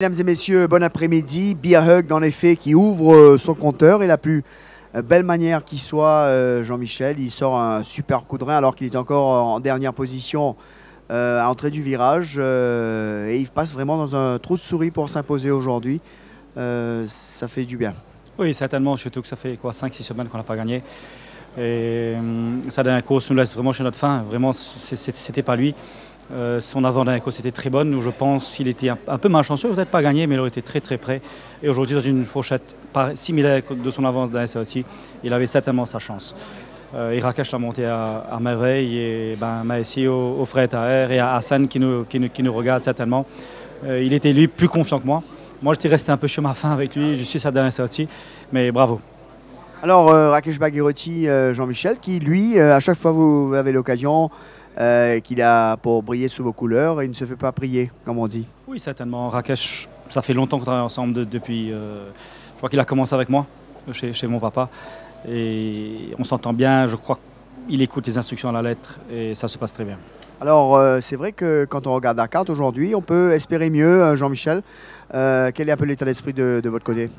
Mesdames et messieurs, bon après-midi. Beer Hug, en effet, qui ouvre euh, son compteur et la plus euh, belle manière qui soit, euh, Jean-Michel. Il sort un super coup de rein alors qu'il est encore en dernière position à l'entrée du virage. et il passe vraiment dans un trou de souris pour s'imposer aujourd'hui. Ça fait du bien. Oui, certainement, surtout que ça fait quoi 5-6 semaines qu'on n'a pas gagné. Et hum, sa dernière course nous laisse vraiment chez notre fin. Vraiment, c'était pas lui. Euh, son avant-dernière course était très bonne. Je pense qu'il était un, peu malchanceux, peut-être pas gagné, mais il aurait été très très près. Et aujourd'hui, dans une fourchette similaire de son avance dans aussi, il avait certainement sa chance. Euh, et Rakesh l'a monté à, à merveille. Et ben, merci aux, aux frères Taher et à Hassan qui nous, qui nous, qui nous regarde certainement. Euh, il était lui plus confiant que moi. Moi, j'étais resté un peu sur ma fin avec lui. Je suis sa dernière sortie. Mais bravo. Alors, euh, Rakesh Bagherotti, Jean-Michel, qui lui, à chaque fois vous avez l'occasion, euh, qu'il a pour briller sous vos couleurs, il ne se fait pas prier, comme on dit. Oui, certainement. Rakesh, ça fait longtemps qu'on travaille ensemble de- depuis. euh, je crois qu'il a commencé avec moi, chez, chez mon papa. Et on s'entend bien. Je crois qu'il écoute les instructions à la lettre et ça se passe très bien. Alors, euh, c'est vrai que quand on regarde la carte aujourd'hui, on peut espérer mieux, euh, Jean-Michel. Euh, quel est un peu l'état d'esprit de, de votre côté?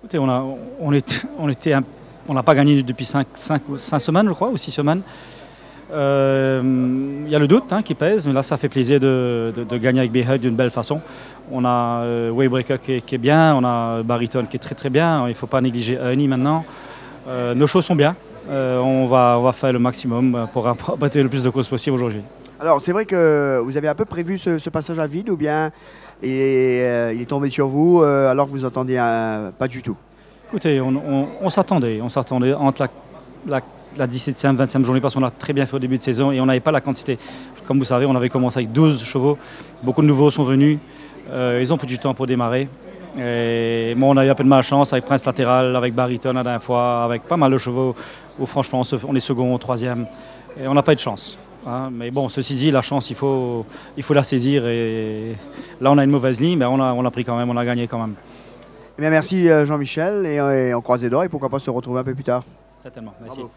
Écoutez, on a, on on était, un- on n'a pas gagné depuis 5 semaines, je crois, ou 6 semaines. Euh, Il y a le doute hein, qui pèse, mais là, ça fait plaisir de, de- de gagner avec Behud d'une belle façon. On a euh, Waybreaker qui, est- qui est bien, on a Bariton qui est très très bien. Il ne faut pas négliger Ernie maintenant. Euh, nos choses sont bien. Euh, on, va, on va faire le maximum pour apporter le plus de causes possible aujourd'hui. Alors, c'est vrai que vous avez un peu prévu ce, ce passage à vide ou bien et, euh, il est tombé sur vous euh, alors que vous entendiez euh, pas du tout? Écoutez, on, on- on s'attendait, on s'attendait entre la, la, la 17e, 20e journée parce qu'on a très bien fait au début de saison et on n'avait pas la quantité. Comme vous savez, on avait commencé avec 12 chevaux, beaucoup de nouveaux sont venus, Euh, ils ont pris du temps pour démarrer. Et bon, on a eu un peu de malchance avec Prince Latéral, avec Bariton la dernière fois, avec pas mal de chevaux où franchement on, se- on est second, troisième et on n'a pas eu de chance. hein. Mais bon, ceci dit, la chance, il faut, il faut la saisir et là on a une mauvaise ligne, mais on a, on a pris quand même, on a gagné quand même. Eh bien, merci euh, Jean-Michel et, et on croise les doigts et pourquoi pas se retrouver un peu plus tard. Certainement, merci. Bravo.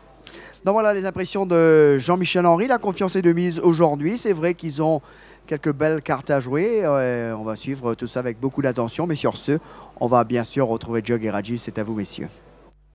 Donc voilà les impressions de Jean-Michel Henry. La confiance est de mise aujourd'hui. C'est vrai qu'ils ont quelques belles cartes à jouer. Euh, on va suivre tout ça avec beaucoup d'attention. Mais sur ce, on va bien sûr retrouver Jug et Raji. C'est à vous, messieurs.